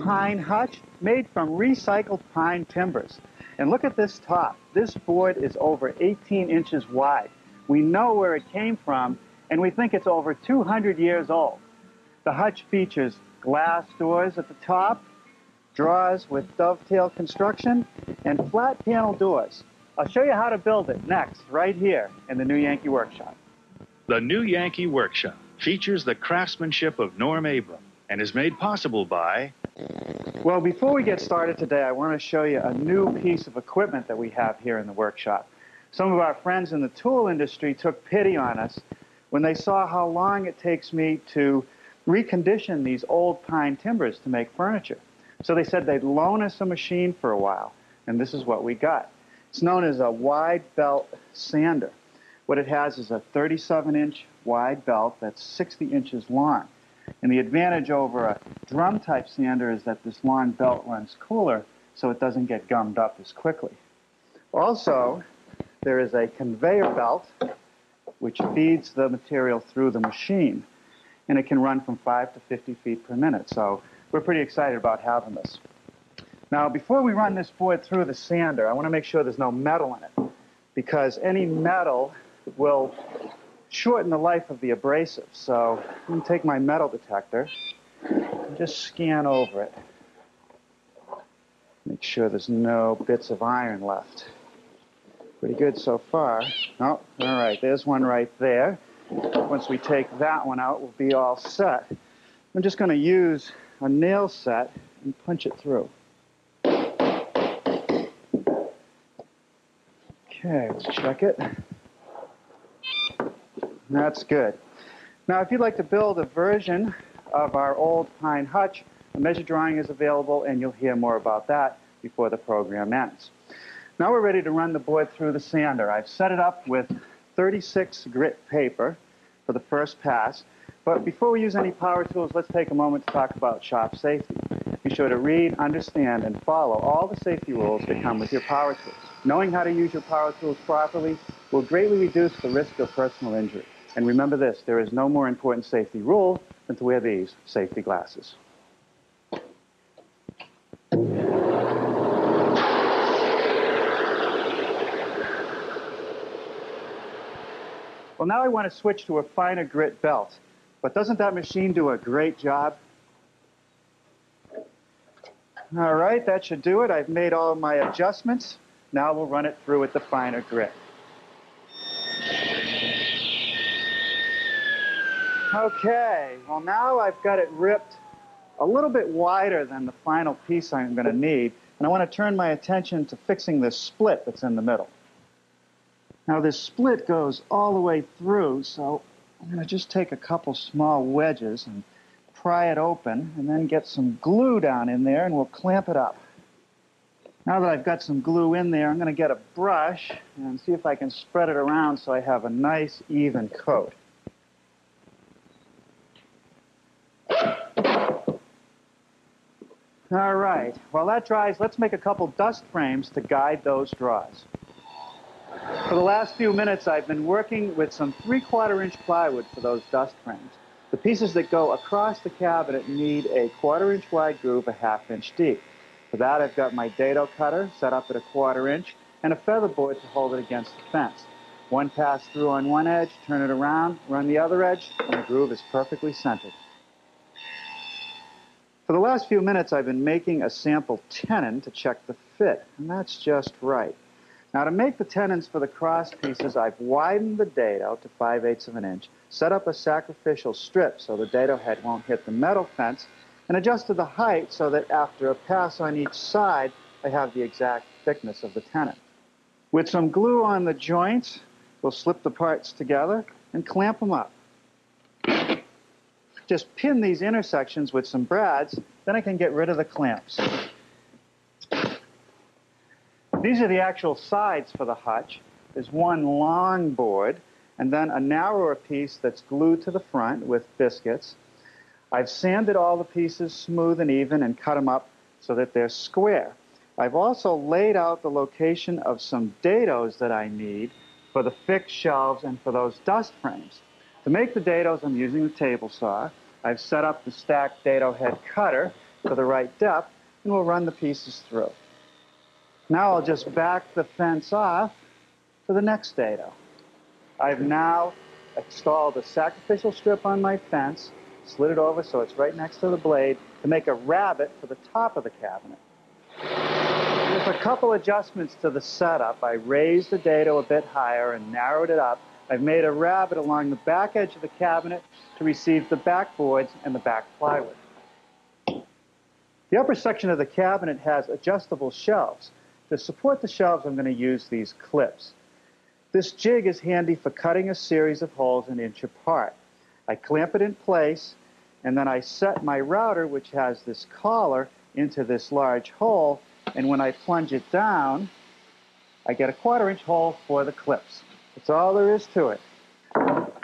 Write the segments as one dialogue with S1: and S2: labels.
S1: pine hutch made from recycled pine timbers. And look at this top. This board is over 18 inches wide. We know where it came from, and we think it's over 200 years old. The hutch features glass doors at the top, drawers with dovetail construction, and flat panel doors. I'll show you how to build it next, right here in the New Yankee Workshop.
S2: The New Yankee Workshop features the craftsmanship of Norm Abram and is made possible by
S1: well, before we get started today, I want to show you a new piece of equipment that we have here in the workshop. Some of our friends in the tool industry took pity on us when they saw how long it takes me to recondition these old pine timbers to make furniture. So they said they'd loan us a machine for a while, and this is what we got. It's known as a wide belt sander. What it has is a 37 inch wide belt that's 60 inches long. And the advantage over a drum type sander is that this long belt runs cooler so it doesn't get gummed up as quickly. Also, there is a conveyor belt which feeds the material through the machine. And it can run from 5 to 50 feet per minute. So we're pretty excited about having this. Now, before we run this board through the sander, I want to make sure there's no metal in it because any metal will shorten the life of the abrasive. So I'm going to take my metal detector and just scan over it. Make sure there's no bits of iron left. Pretty good so far. Oh, all right, there's one right there. Once we take that one out, we'll be all set. I'm just going to use a nail set and punch it through. Okay, let's check it. That's good. Now, if you'd like to build a version of our old pine hutch, a measure drawing is available, and you'll hear more about that before the program ends. Now we're ready to run the board through the sander. I've set it up with 36 grit paper for the first pass. But before we use any power tools, let's take a moment to talk about shop safety. Be sure to read, understand, and follow all the safety rules that come with your power tools. Knowing how to use your power tools properly will greatly reduce the risk of personal injury. And remember this, there is no more important safety rule than to wear these safety glasses. Well, now I want to switch to a finer grit belt. But doesn't that machine do a great job? All right, that should do it. I've made all my adjustments. Now we'll run it through with the finer grit. Okay, well now I've got it ripped a little bit wider than the final piece I'm going to need, and I want to turn my attention to fixing this split that's in the middle. Now this split goes all the way through, so I'm going to just take a couple small wedges and pry it open, and then get some glue down in there, and we'll clamp it up. Now that I've got some glue in there, I'm going to get a brush and see if I can spread it around so I have a nice even coat. All right, while that dries, let's make a couple dust frames to guide those draws. For the last few minutes, I've been working with some three-quarter inch plywood for those dust frames. The pieces that go across the cabinet need a quarter inch wide groove a half inch deep. For that, I've got my dado cutter set up at a quarter inch and a feather board to hold it against the fence. One pass through on one edge, turn it around, run the other edge, and the groove is perfectly centered. For the last few minutes, I've been making a sample tenon to check the fit, and that's just right. Now, to make the tenons for the cross pieces, I've widened the dado to 5 eighths of an inch, set up a sacrificial strip so the dado head won't hit the metal fence, and adjusted the height so that after a pass on each side, I have the exact thickness of the tenon. With some glue on the joints, we'll slip the parts together and clamp them up just pin these intersections with some brads, then I can get rid of the clamps. These are the actual sides for the hutch. There's one long board, and then a narrower piece that's glued to the front with biscuits. I've sanded all the pieces smooth and even and cut them up so that they're square. I've also laid out the location of some dados that I need for the fixed shelves and for those dust frames. To make the dados, I'm using the table saw. I've set up the stacked dado head cutter, to the right depth, and we'll run the pieces through. Now I'll just back the fence off for the next dado. I've now installed a sacrificial strip on my fence, slid it over so it's right next to the blade, to make a rabbet for the top of the cabinet. With a couple adjustments to the setup, I raised the dado a bit higher and narrowed it up. I've made a rabbet along the back edge of the cabinet to receive the backboards and the back plywood. The upper section of the cabinet has adjustable shelves. To support the shelves, I'm going to use these clips. This jig is handy for cutting a series of holes an inch apart. I clamp it in place, and then I set my router, which has this collar, into this large hole, and when I plunge it down, I get a quarter inch hole for the clips. That's all there is to it.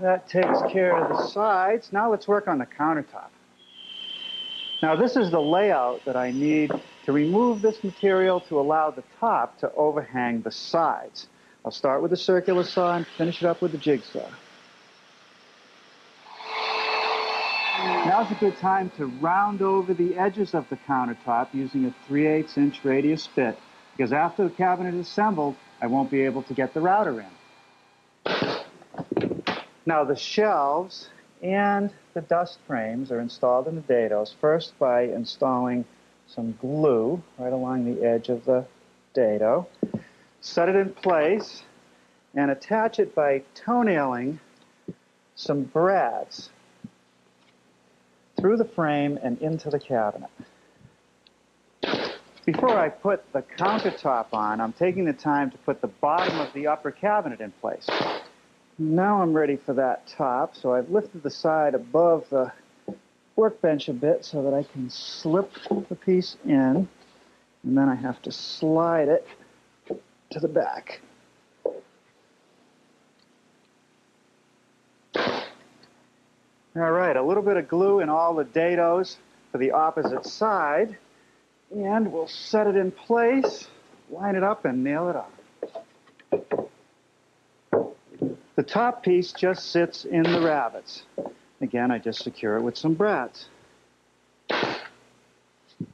S1: That takes care of the sides. Now let's work on the countertop. Now this is the layout that I need to remove this material to allow the top to overhang the sides. I'll start with the circular saw and finish it up with the jigsaw. Now's a good time to round over the edges of the countertop using a 3 8 inch radius bit because after the cabinet is assembled, I won't be able to get the router in. Now the shelves and the dust frames are installed in the dados, first by installing some glue right along the edge of the dado, set it in place, and attach it by toenailing some brads through the frame and into the cabinet. Before I put the countertop on, I'm taking the time to put the bottom of the upper cabinet in place. Now I'm ready for that top, so I've lifted the side above the workbench a bit so that I can slip the piece in, and then I have to slide it to the back. All right, a little bit of glue in all the dados for the opposite side, and we'll set it in place, line it up, and nail it on. The top piece just sits in the rabbets. Again, I just secure it with some brads.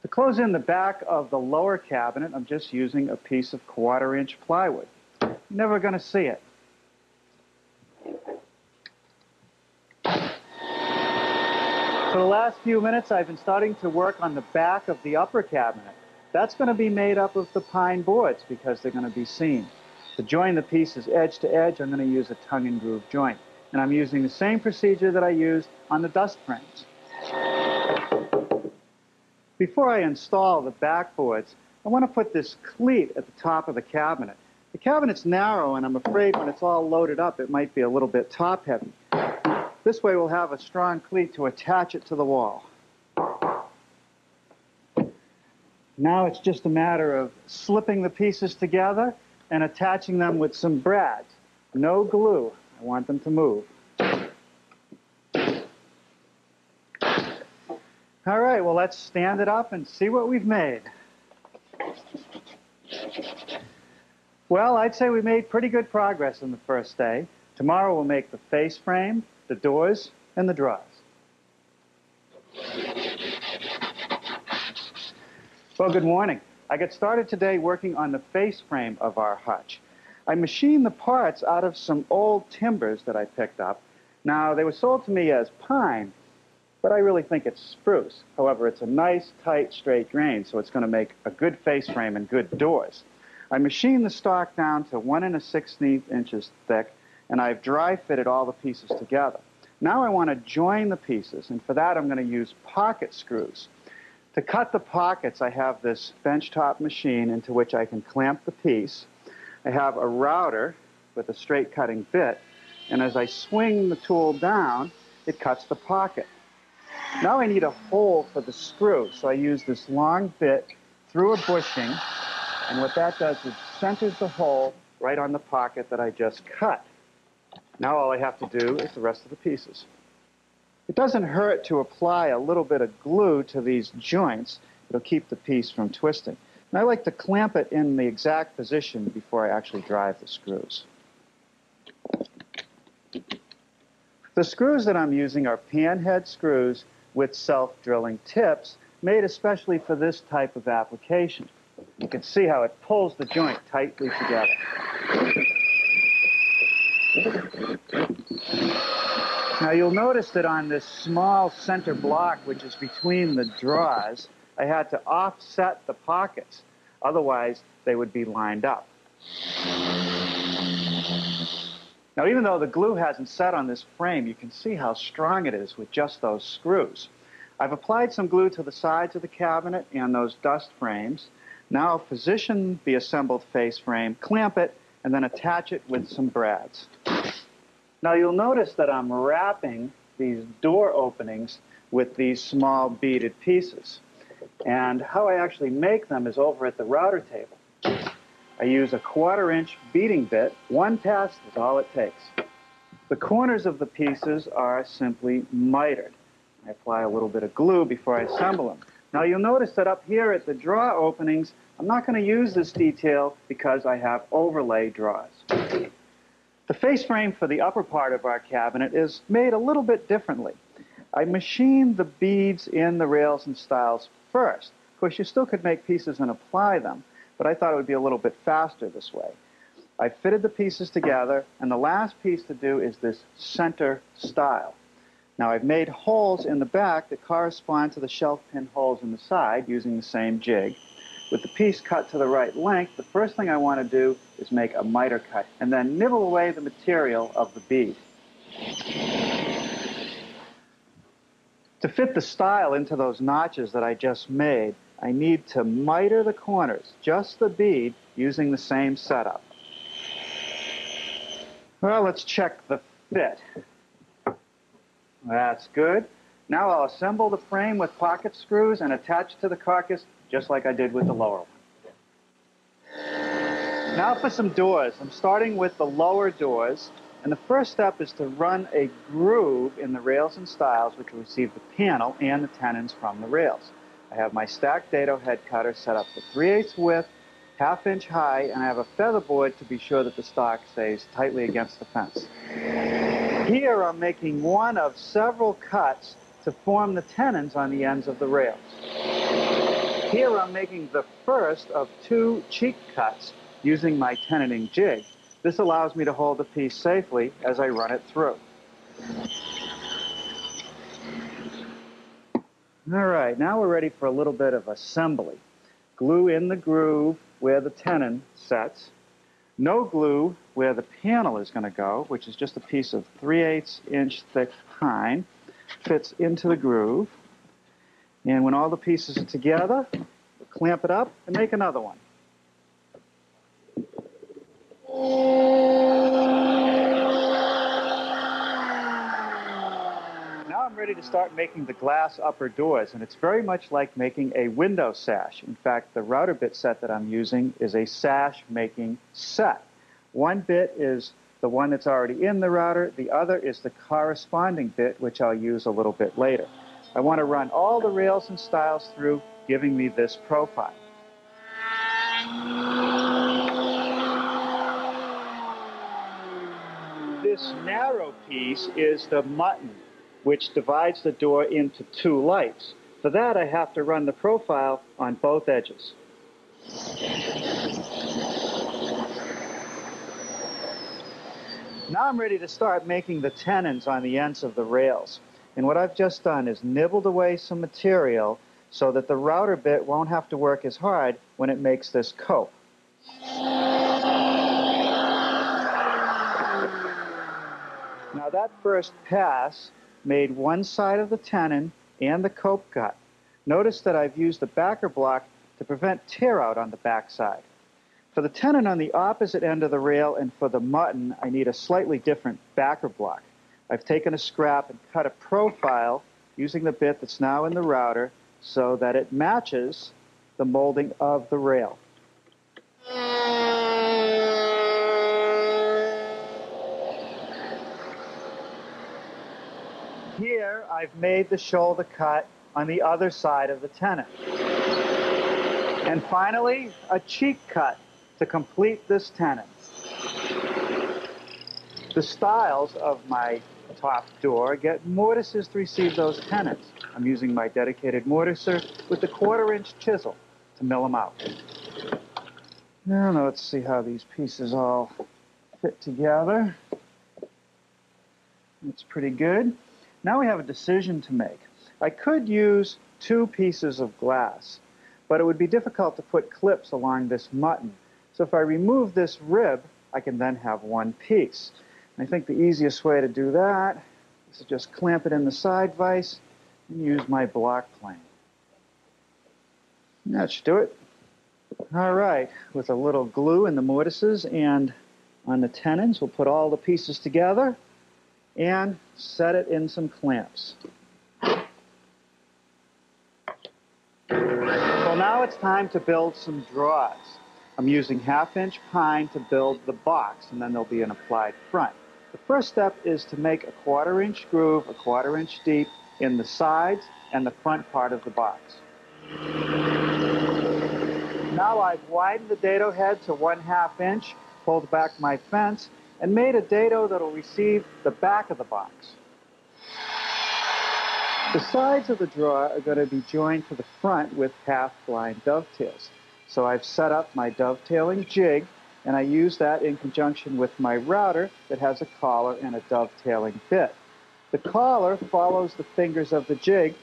S1: To close in the back of the lower cabinet, I'm just using a piece of quarter inch plywood. You're never going to see it. For the last few minutes, I've been starting to work on the back of the upper cabinet. That's going to be made up of the pine boards because they're going to be seen. To join the pieces edge to edge, I'm going to use a tongue and groove joint. And I'm using the same procedure that I used on the dust frames. Before I install the backboards, I want to put this cleat at the top of the cabinet. The cabinet's narrow, and I'm afraid when it's all loaded up, it might be a little bit top heavy. This way we'll have a strong cleat to attach it to the wall. Now it's just a matter of slipping the pieces together and attaching them with some brad. No glue. I want them to move. All right, well, let's stand it up and see what we've made. Well, I'd say we made pretty good progress on the first day. Tomorrow we'll make the face frame, the doors, and the drawers. Well, good morning. I got started today working on the face frame of our hutch. I machined the parts out of some old timbers that I picked up. Now, they were sold to me as pine, but I really think it's spruce. However, it's a nice, tight, straight grain, so it's going to make a good face frame and good doors. I machined the stock down to one and a sixteenth inches thick, and I've dry fitted all the pieces together. Now I want to join the pieces, and for that I'm going to use pocket screws. To cut the pockets, I have this benchtop machine into which I can clamp the piece. I have a router with a straight cutting bit, and as I swing the tool down, it cuts the pocket. Now I need a hole for the screw, so I use this long bit through a bushing, and what that does is centers the hole right on the pocket that I just cut. Now all I have to do is the rest of the pieces. It doesn't hurt to apply a little bit of glue to these joints. It'll keep the piece from twisting. And I like to clamp it in the exact position before I actually drive the screws. The screws that I'm using are panhead screws with self-drilling tips made especially for this type of application. You can see how it pulls the joint tightly together. Now you'll notice that on this small center block, which is between the drawers, I had to offset the pockets. Otherwise, they would be lined up. Now, even though the glue hasn't set on this frame, you can see how strong it is with just those screws. I've applied some glue to the sides of the cabinet and those dust frames. Now position the assembled face frame, clamp it, and then attach it with some brads. Now you'll notice that I'm wrapping these door openings with these small beaded pieces. And how I actually make them is over at the router table. I use a quarter inch beading bit. One pass is all it takes. The corners of the pieces are simply mitered. I apply a little bit of glue before I assemble them. Now you'll notice that up here at the draw openings, I'm not going to use this detail because I have overlay drawers. The face frame for the upper part of our cabinet is made a little bit differently. I machined the beads in the rails and stiles first. Of course, you still could make pieces and apply them, but I thought it would be a little bit faster this way. I fitted the pieces together, and the last piece to do is this center stile. Now I've made holes in the back that correspond to the shelf pin holes in the side using the same jig. With the piece cut to the right length, the first thing I want to do is make a miter cut and then nibble away the material of the bead. To fit the stile into those notches that I just made, I need to miter the corners, just the bead, using the same setup. Well, let's check the fit. That's good. Now I'll assemble the frame with pocket screws and attach it to the carcass just like I did with the lower one. Now for some doors. I'm starting with the lower doors, and the first step is to run a groove in the rails and stiles which will receive the panel and the tenons from the rails. I have my stacked dado head cutter set up to 3 8 width, half inch high, and I have a feather board to be sure that the stock stays tightly against the fence. Here I'm making one of several cuts to form the tenons on the ends of the rails. Here I'm making the first of two cheek cuts using my tenoning jig. This allows me to hold the piece safely as I run it through. All right, now we're ready for a little bit of assembly. Glue in the groove where the tenon sets, no glue where the panel is going to go, which is just a piece of 3 8 inch thick pine, fits into the groove. And when all the pieces are together, we'll clamp it up and make another one. Now I'm ready to start making the glass upper doors, and it's very much like making a window sash. In fact, the router bit set that I'm using is a sash making set. One bit is the one that's already in the router, the other is the corresponding bit, which I'll use a little bit later. I want to run all the rails and stiles through, giving me this profile. This narrow piece is the muntin which divides the door into two lights. For that, I have to run the profile on both edges. Now I'm ready to start making the tenons on the ends of the rails. And what I've just done is nibbled away some material so that the router bit won't have to work as hard when it makes this cope. Now that first pass made one side of the tenon and the cope cut. Notice that I've used the backer block to prevent tear out on the backside. For the tenon on the opposite end of the rail and for the muntin, I need a slightly different backer block. I've taken a scrap and cut a profile using the bit that's now in the router so that it matches the molding of the rail. Here, I've made the shoulder cut on the other side of the tenon. And finally, a cheek cut to complete this tenon. The stiles of my top door get mortises to receive those tenons. I'm using my dedicated mortiser with the quarter inch chisel to mill them out. Now let's see how these pieces all fit together. It's pretty good. Now we have a decision to make. I could use two pieces of glass, but it would be difficult to put clips along this muntin. So if I remove this rib, I can then have one piece. I think the easiest way to do that is to just clamp it in the side vise and use my block plane. That should do it. All right, with a little glue in the mortises and on the tenons, we'll put all the pieces together and set it in some clamps. So now it's time to build some drawers. I'm using half inch pine to build the box and then there'll be an applied front. The first step is to make a quarter inch groove, a quarter inch deep in the sides and the front part of the box. Now I've widened the dado head to one half inch, pulled back my fence, and made a dado that'll receive the back of the box. The sides of the drawer are going to be joined to the front with half-blind dovetails. So I've set up my dovetailing jig, and I use that in conjunction with my router that has a collar and a dovetailing bit. The collar follows the fingers of the jig,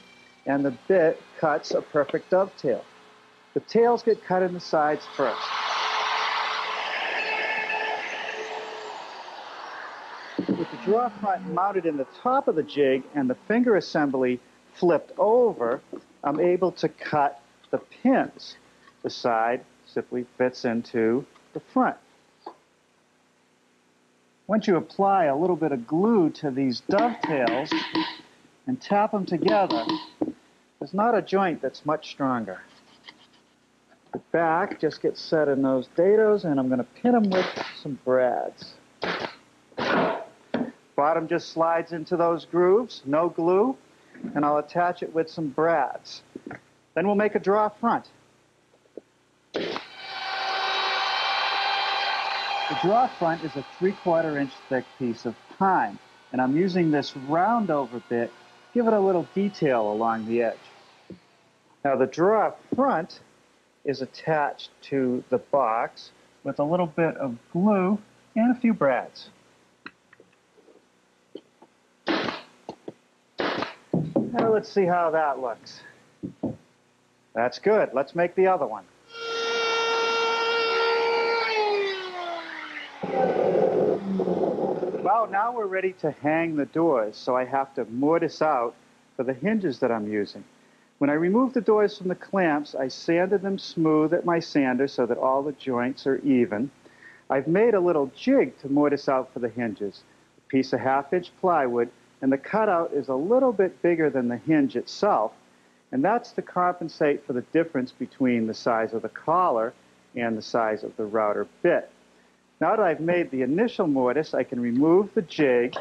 S1: and the bit cuts a perfect dovetail. The tails get cut in the sides first. With the draw front mounted in the top of the jig and the finger assembly flipped over, I'm able to cut the pins. The side simply fits into the front. Once you apply a little bit of glue to these dovetails and tap them together, there's not a joint that's much stronger. The back just gets set in those dados, and I'm going to pin them with some brads. Bottom just slides into those grooves, no glue, and I'll attach it with some brads. Then we'll make a draw front. The draw front is a three-quarter inch thick piece of pine, and I'm using this round over bit to give it a little detail along the edge. Now the draw front is attached to the box with a little bit of glue and a few brads. Now let's see how that looks. That's good. Let's make the other one. Well, now we're ready to hang the doors, so I have to mortise out for the hinges that I'm using. When I remove the doors from the clamps, I sanded them smooth at my sander so that all the joints are even. I've made a little jig to mortise out for the hinges, a piece of half-inch plywood, and the cutout is a little bit bigger than the hinge itself, and that's to compensate for the difference between the size of the collar and the size of the router bit. Now that I've made the initial mortise, I can remove the jig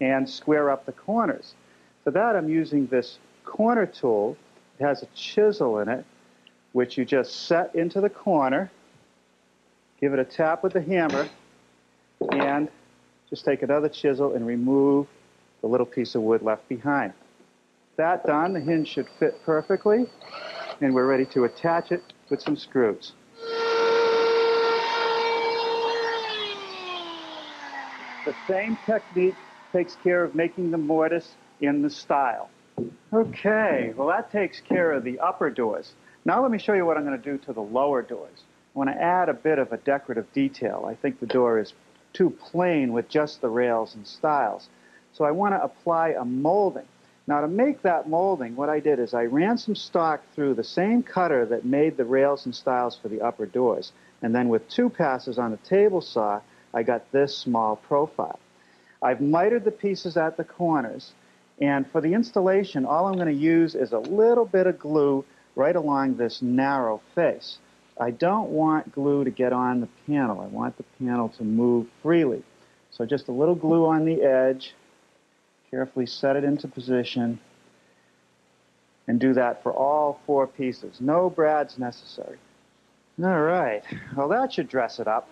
S1: and square up the corners. For that, I'm using this corner tool. It has a chisel in it, which you just set into the corner, give it a tap with the hammer, and just take another chisel and remove the little piece of wood left behind. That done, the hinge should fit perfectly, and we're ready to attach it with some screws. The same technique takes care of making the mortise in the stile. Okay, well that takes care of the upper doors. Now let me show you what I'm going to do to the lower doors. I want to add a bit of a decorative detail. I think the door is too plain with just the rails and stiles. So I want to apply a molding. Now to make that molding, what I did is I ran some stock through the same cutter that made the rails and stiles for the upper doors. And then with two passes on the table saw, I got this small profile. I've mitered the pieces at the corners, and for the installation, all I'm going to use is a little bit of glue right along this narrow face. I don't want glue to get on the panel. I want the panel to move freely. So just a little glue on the edge, carefully set it into position, and do that for all four pieces. No brads necessary. All right, well that should dress it up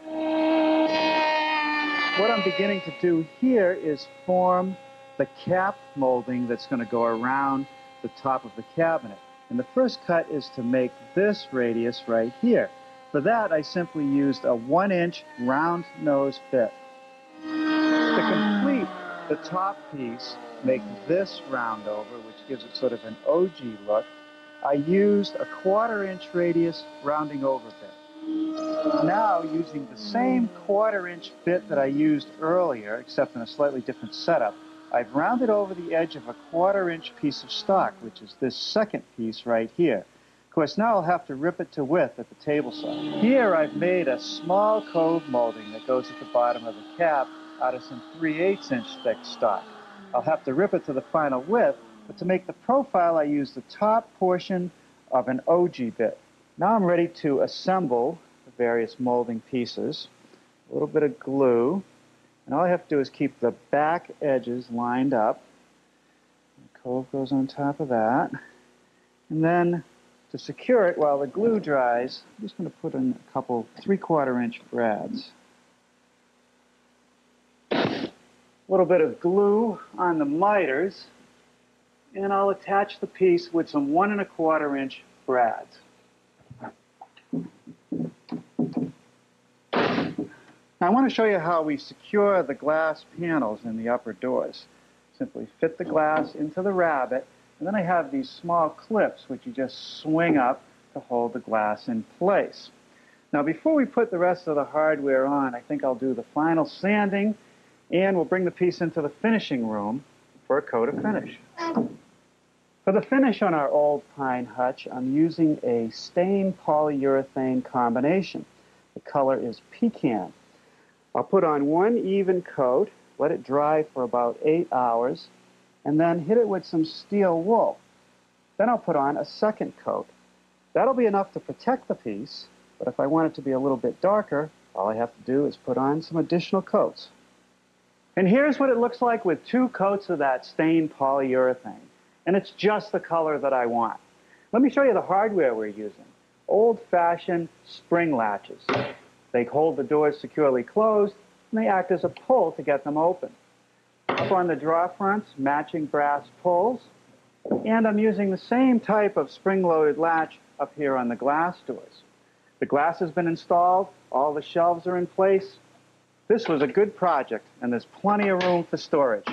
S1: what I'm beginning to do here is form the cap molding that's going to go around the top of the cabinet. And the first cut is to make this radius right here. For that, I simply used a one inch round nose bit. To complete the top piece, make this round over, which gives it sort of an ogee look, I used a quarter inch radius rounding over bit. Now, using the same quarter inch bit that I used earlier, except in a slightly different setup, I've rounded over the edge of a quarter inch piece of stock, which is this second piece right here. Of course, now I'll have to rip it to width at the table saw. Here I've made a small cove molding that goes at the bottom of the cap out of some 3 8 inch thick stock. I'll have to rip it to the final width, but to make the profile I use the top portion of an ogee bit. Now I'm ready to assemble various molding pieces. A little bit of glue, and all I have to do is keep the back edges lined up. The cove goes on top of that. And then to secure it while the glue dries, I'm just going to put in a couple three-quarter inch brads. A little bit of glue on the miters, and I'll attach the piece with some one and a quarter inch brads. Now I want to show you how we secure the glass panels in the upper doors. Simply fit the glass into the rabbet, and then I have these small clips which you just swing up to hold the glass in place. Now before we put the rest of the hardware on, I think I'll do the final sanding, and we'll bring the piece into the finishing room for a coat of finish. For the finish on our old pine hutch, I'm using a stain polyurethane combination. The color is pecan. I'll put on one even coat, let it dry for about eight hours, and then hit it with some steel wool. Then I'll put on a second coat. That'll be enough to protect the piece, but if I want it to be a little bit darker, all I have to do is put on some additional coats. And here's what it looks like with two coats of that stained polyurethane. And it's just the color that I want. Let me show you the hardware we're using. Old-fashioned spring latches. They hold the doors securely closed, and they act as a pull to get them open. Up on the drawer fronts, matching brass pulls, and I'm using the same type of spring-loaded latch up here on the glass doors. The glass has been installed, all the shelves are in place. This was a good project, and there's plenty of room for storage.